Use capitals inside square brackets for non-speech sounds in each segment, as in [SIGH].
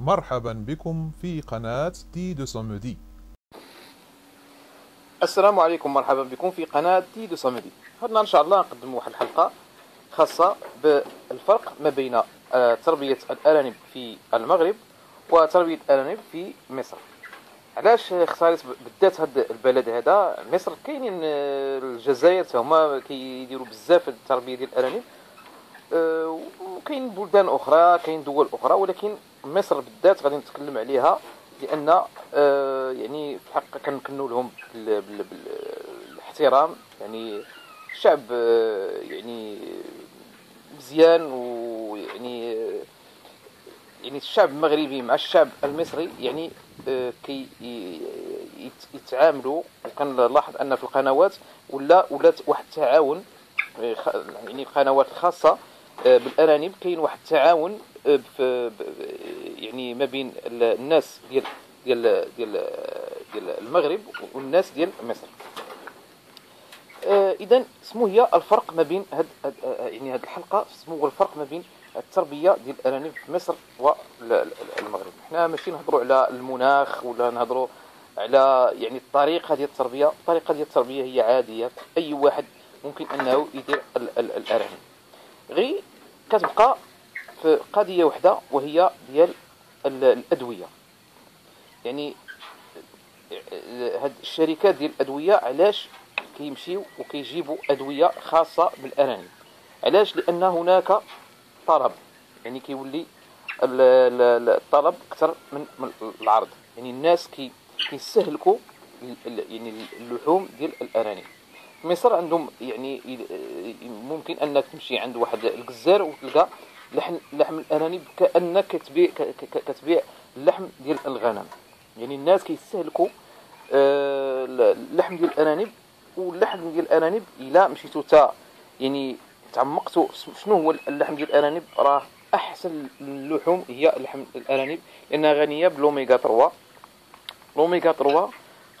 مرحبا بكم في قناة دي دو سومودي السلام عليكم مرحبا بكم في قناة دي دو سامدي هنا إن شاء الله نقدم واحد الحلقة خاصة بالفرق ما بين آه، تربية الأرانب في المغرب وتربية الأرانب في مصر. علاش اختاريت بالذات هذا البلد هذا؟ مصر كاينين آه، الجزائر هما كيديروا بزاف التربية ديال الأرانب آه، وكاين بلدان أخرى كاين دول أخرى ولكن مصر بالذات غادي نتكلم عليها لأن آه، يعني في الحق كنكنوا لهم بال- بال- بالاحترام. يعني الشعب آه، يعني مزيان ويعني يعني الشعب المغربي مع الشعب المصري يعني آه، كي يتعاملوا. وكنلاحظ أن في القنوات ولا ولات واحد التعاون يعني القنوات الخاصه آه، بالأرانب كاين واحد التعاون يعني ما بين ال- الناس ديال ديال ديال ديال المغرب والناس ديال مصر. إذا سمو هي الفرق ما بين هاد آه، يعني هاد الحلقة سمو الفرق ما بين التربية ديال الارانب في مصر والمغرب حنا ماشي نهضروا على المناخ ولا نهضروا على يعني الطريقة ديال التربية. الطريقة ديال التربية هي عادية. أي واحد ممكن أنه يدير ال- ال- الارانب غير كتبقى في قضية واحدة وهي ديال ال- الأدوية. يعني هاد الشركات ديال الأدوية علاش كيمشيو وكيجيبوا أدوية خاصة بالأرانب؟ علاش؟ لأن هناك طلب. يعني كيولي ال- ال- ال- الطلب أكثر من العرض. يعني الناس كي كيستهلكوا يعني اللحوم ديال الأرانب. في مصر عندهم يعني ممكن انك تمشي عند واحد الجزار وتلقى لحم لحم الأرانب كانك كتبيع كتبيع اللحم ديال الغنم. يعني الناس كيستهلكوا آه، اللحم ديال الأرانب واللحم ديال الأرانب إلا مشيتو تا يعني تعمقتوا شنو هو اللحم ديال الأرانب؟ راه أحسن اللحوم هي لحم الأرانب لأنها غنية بالاوميغا 3 الاوميغا 3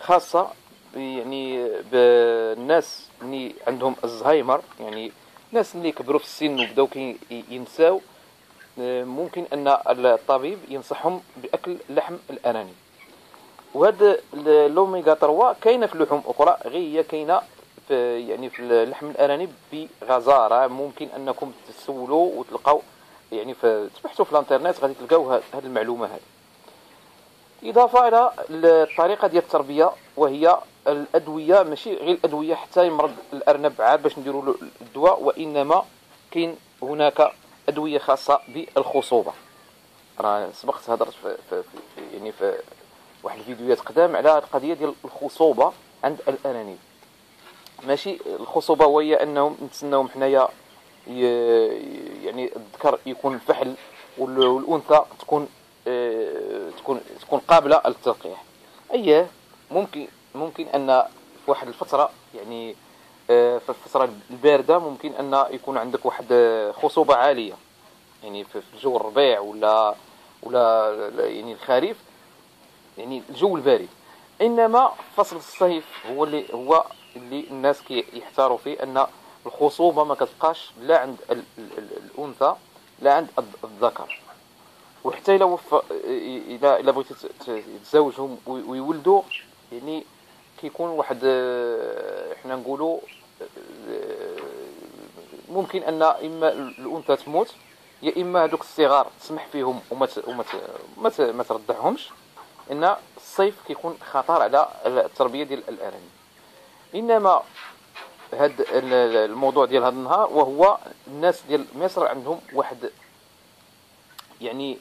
خاصة يعني بالناس اللي عندهم الزهايمر يعني الناس اللي كبروا في السن وبداو ينساو آه، ممكن أن الطبيب ينصحهم بأكل لحم الارانب وهذا الأوميغا 3 كاينة في لحوم أخرى غير هي كاينة في يعني في لحم الارانب بغزارة. ممكن أنكم تسولوا وتلقاو يعني في تبحثوا في الإنترنت غادي تلقاو هذه المعلومة هذه إضافة إلى الطريقة ديال التربية وهي الأدوية ماشي غير الأدوية حتى يمرض الأرنب عاد باش نديروا له الدواء وإنما كاين هناك أدوية خاصة بالخصوبة. راه سبقت هضرت في, في, في يعني في واحد الفيديوهات قدام على القضية ديال الخصوبة عند الأرانب ماشي الخصوبة وهي أنهم نتسناهم حنايا يعني الذكر يكون فحل وال- والأنثى تكون آه، تكون تكون قابلة للتلقيح. اييه ممكن ممكن أن في واحد الفترة يعني آه، في الفترة الباردة ممكن أن يكون عندك واحد آه، خصوبة عالية يعني في الجو الربيع ولا ولا لا- يعني الخريف يعني الجو البارد. إنما فصل الصيف هو اللي هو اللي الناس كيحتاروا فيه أن الخصوبة ما كتبقاش لا عند ال- ال- ال- الأنثى لا عند الذ- الذكر. وحتى إلا وف... إلا بغيتي ت- ت- تزوجهم وي- ويولدوا يعني كيكون واحد آه، حنا نقولوا آه، ممكن أن إما الأنثى تموت يا إما هذوك الصغار تسمح فيهم وما. وما. ما, ت... ما ترضعهمش إن الصيف كيكون خطر على التربية ديال الأرانب إنما هاد ال- الموضوع ديال هذا النهار وهو الناس ديال مصر عندهم واحد يعني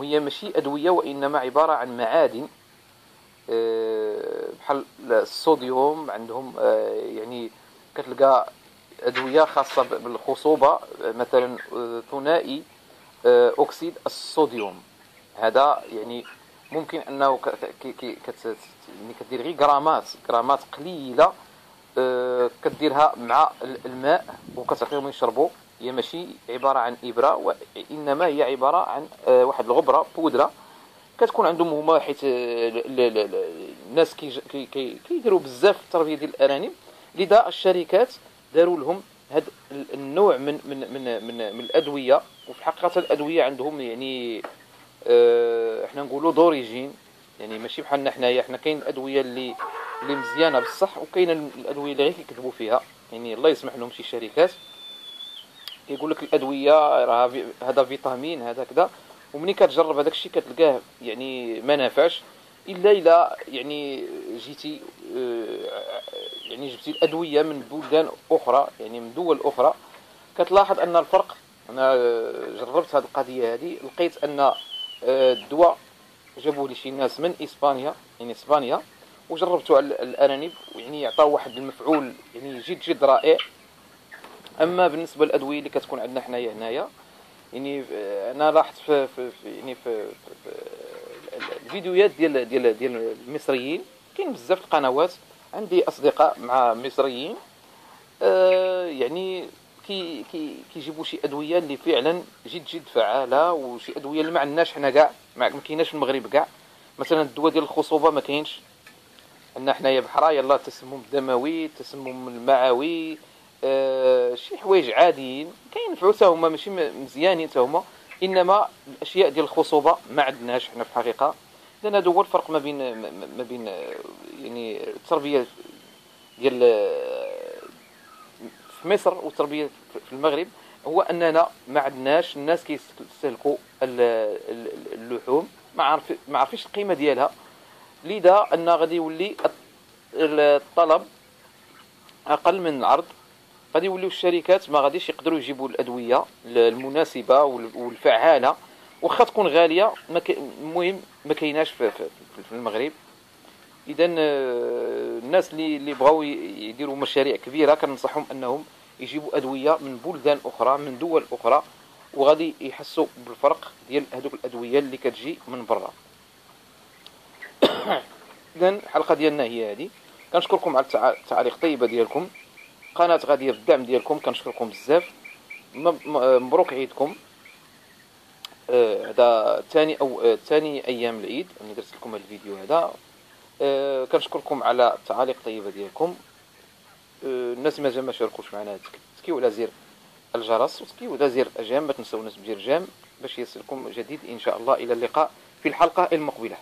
هي ماشي أدوية وإنما عبارة عن معادن آه، بحال الصوديوم عندهم آه، يعني كتلقى أدوية خاصة ب- بالخصوبة آه، مثلا آه، ثنائي آه، أكسيد الصوديوم. هذا يعني ممكن كت- يعني كدير غير غرامات غرامات قليلة آه، كديرها مع ال- الماء وكتعطيهم يشربوا. هي ماشي عبارة عن إبرة وإنما هي عبارة عن واحد الغبرة بودرة. كتكون عندهم هما حيت آه، الناس كيديروا بزاف التربية ديال الأرانب لذا الشركات داروا لهم هذا النوع من من من من, من الأدوية وفي الحقيقة الأدوية عندهم يعني آه، حنا نقولوا دوريجين يعني ماشي بحالنا حنايا حنا كاين الأدوية اللي اللي مزيانة بصح وكاين الأدوية اللي غير كيكذبوا فيها يعني الله يسمح لهم شي شركات كيقول لك الأدوية راه هذا فيتامين هذا كذا. ومنين كتجرب هذاك الشيء كتلقاه يعني ما نافعش إلا إلا يعني جيتي آه، يعني جبتي الأدوية من بلدان أخرى يعني من دول أخرى. كتلاحظ أن الفرق أنا جربت هذه القضية هذه لقيت أن آه، الدواء جابوه شي ناس من إسبانيا يعني إسبانيا وجربته على الأرانب يعني يعطى واحد المفعول يعني جد جد رائع. أما بالنسبة للأدوية اللي كتكون عندنا حنايا هنايا يعني آه، أنا لاحظت في, في, في يعني في, في, في الفيديوهات ديال ديال ديال المصريين كاين بزاف القنوات عندي أصدقاء مع مصريين آه يعني كي كي كيجيبوا شي أدوية اللي فعلا جد جد فعالة وشي أدوية اللي ما عندناش حنا كاع ما كايناش في المغرب كاع. مثلا الدواء ديال الخصوبة ما كاينش. عندنا حنايا بحرا يلا التسمم الدموي التسمم المعوي آه شي حوايج عاديين. كينفعوا حتى هما ماشي مزيانين حتى هما إنما الأشياء ديال الخصوبة ما عندناش حنا في الحقيقة. لأن هذا هو الفرق ما بين ما بين يعني التربية ديال في مصر والتربية في المغرب. هو أننا ما عندناش الناس كيستهلكوا اللحوم. ما عارف ما عارفينش القيمة ديالها. لذا أن غادي يولي الطلب أقل من العرض. غادي يوليو الشركات ما غاديش يقدروا يجيبوا الأدوية المناسبة والفعالة واخا تكون غالية المهم ما كايناش في, في, المغرب. اذا آه، الناس اللي اللي بغاو يديروا مشاريع كبيرة كننصحهم أنهم يجيبوا أدوية من بلدان أخرى من دول أخرى وغادي يحسوا بالفرق ديال هذوك الأدوية اللي كتجي من برا. [COUGHS] اذا الحلقة ديالنا هي هذه. كنشكركم على التعاليق الطيبه ديالكم. قناة غادية في الدعم ديالكم كنشكركم بزاف. مبروك عيدكم. آه، هذا ثاني أو ثاني أيام العيد ملي درت لكم الفيديو هذا. أه كنشكركم على التعاليق الطيبة ديالكم. أه الناس اللي مازال ما شاركوش معنا. تكيو على زر الجرس وتكيو على زر اجام ما تنساوناش بزر جام باش يصلكم جديد إن شاء الله. إلى اللقاء في الحلقة المقبلة.